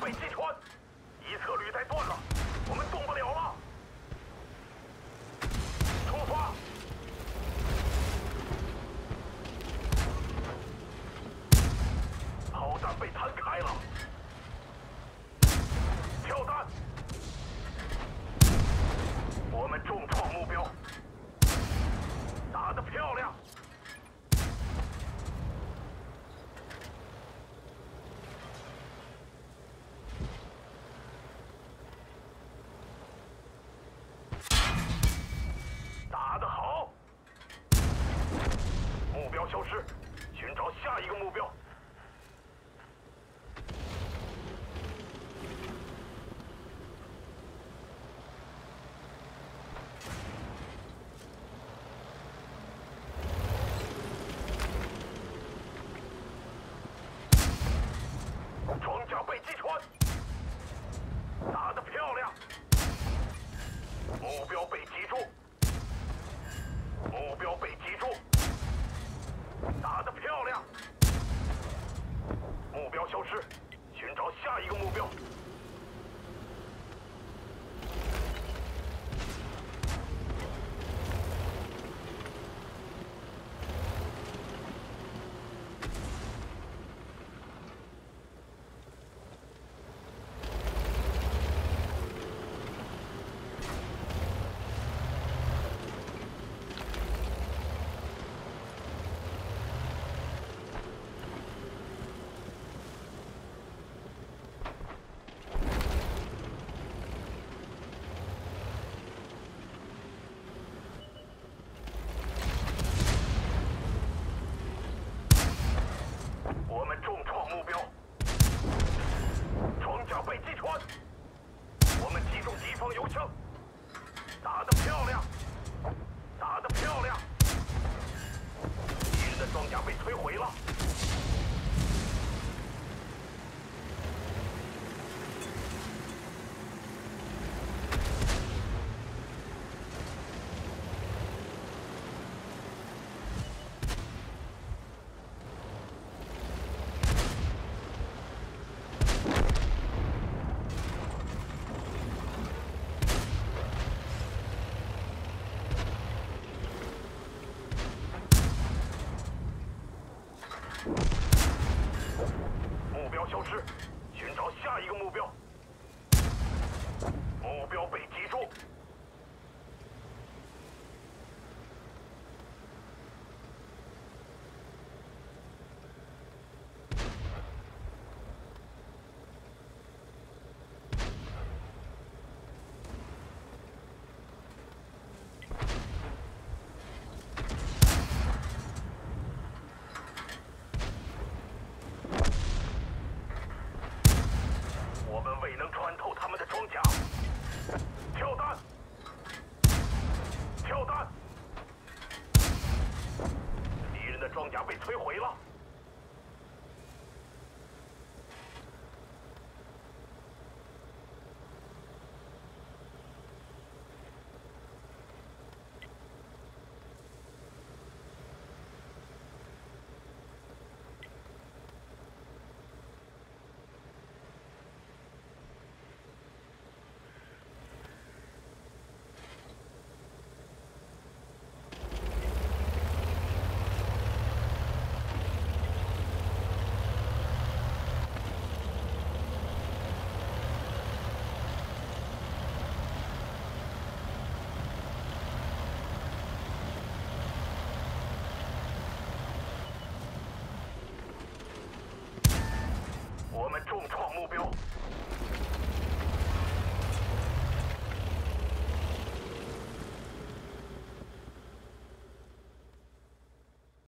被击穿。毁了目标消失寻找下一个目标。目标被击我们未能穿透他们的装甲。跳弹。跳弹。敌人的装甲被摧毁了。我们重创目标。